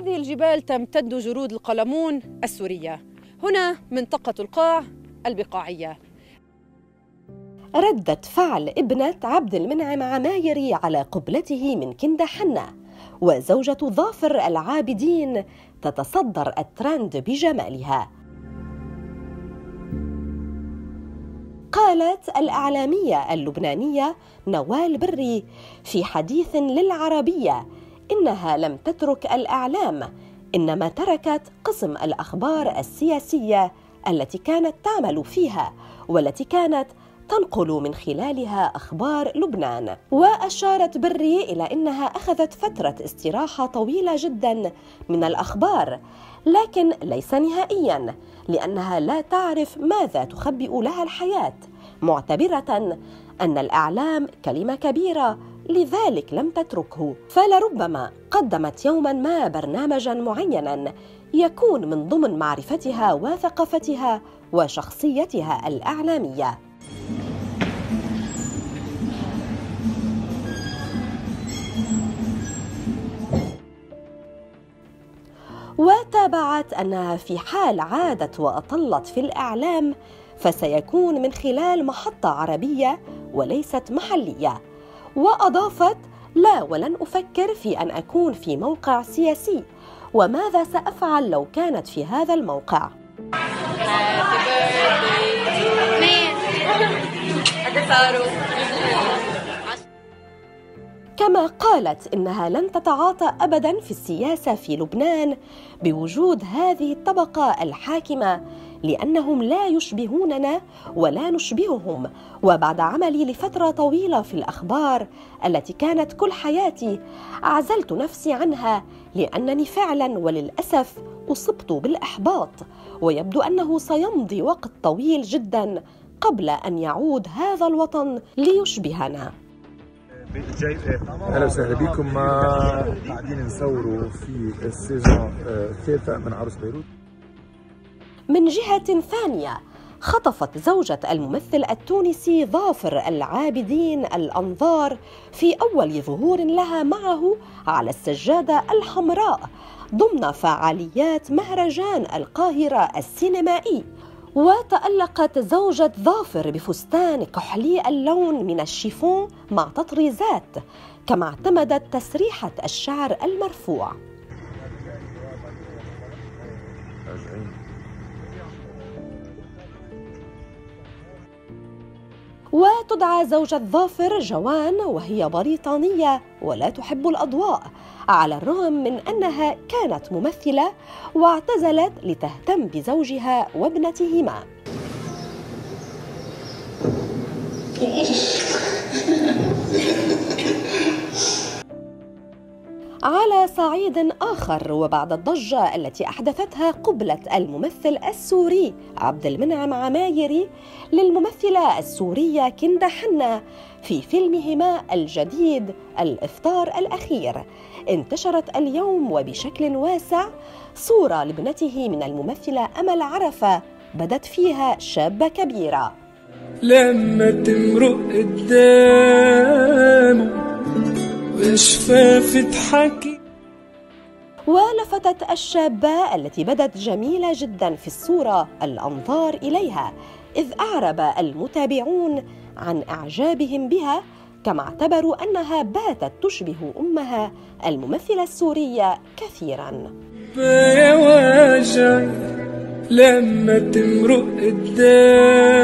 هذه الجبال تمتد جرود القلمون السورية. هنا منطقة القاع البقاعية. ردة فعل ابنة عبد المنعم عمايري على قبلته من كندا حنة وزوجة ظافر العابدين تتصدر الترند بجمالها. قالت الإعلامية اللبنانية نوال بري في حديث للعربية إنها لم تترك الإعلام إنما تركت قسم الأخبار السياسية التي كانت تعمل فيها والتي كانت تنقل من خلالها أخبار لبنان. وأشارت بري إلى إنها أخذت فترة استراحة طويلة جدا من الأخبار لكن ليس نهائيا لأنها لا تعرف ماذا تخبئ لها الحياة معتبرة أن الإعلام كلمة كبيرة لذلك لم تتركه. فلربما قدمت يوما ما برنامجا معينا يكون من ضمن معرفتها وثقافتها وشخصيتها الإعلامية. وتابعت انها في حال عادت وأطلت في الإعلام فسيكون من خلال محطة عربية وليست محلية. وأضافت لا ولن أفكر في أن أكون في موقع سياسي. وماذا سأفعل لو كانت في هذا الموقع؟ كما قالت إنها لن تتعاطى ابدا في السياسة في لبنان بوجود هذه الطبقة الحاكمة لأنهم لا يشبهوننا ولا نشبههم. وبعد عملي لفترة طويلة في الأخبار التي كانت كل حياتي عزلت نفسي عنها لأنني فعلا وللأسف أصبت بالإحباط. ويبدو أنه سيمضي وقت طويل جدا قبل أن يعود هذا الوطن ليشبهنا. أهلا وسهلا بكم. قاعدين نصوروا في ال season الثالثة من عروس بيروت؟ من جهة ثانية خطفت زوجة الممثل التونسي ظافر العابدين الأنظار في أول ظهور لها معه على السجادة الحمراء ضمن فعاليات مهرجان القاهرة السينمائي. وتألقت زوجة ظافر بفستان كحلي اللون من الشيفون مع تطريزات كما اعتمدت تسريحة الشعر المرفوع. وتدعى زوجة ظافر جوان وهي بريطانية ولا تحب الأضواء على الرغم من أنها كانت ممثلة واعتزلت لتهتم بزوجها وابنتهما. على صعيد آخر وبعد الضجة التي أحدثتها قبلة الممثل السوري عبد المنعم عمايري للممثلة السورية كندا حنا في فيلمهما الجديد الإفطار الأخير. انتشرت اليوم وبشكل واسع. صورة لابنته من الممثلة أمل عرفة بدت فيها شابة كبيرة. لما تمرق قدامه وشفاف تحكي؟ ولفتت الشابة التي بدت جميلة جدا في الصورة الأنظار إليها إذ أعرب المتابعون عن إعجابهم بها كما اعتبروا أنها باتت تشبه أمها الممثلة السورية كثيرا. لما تمرق قدام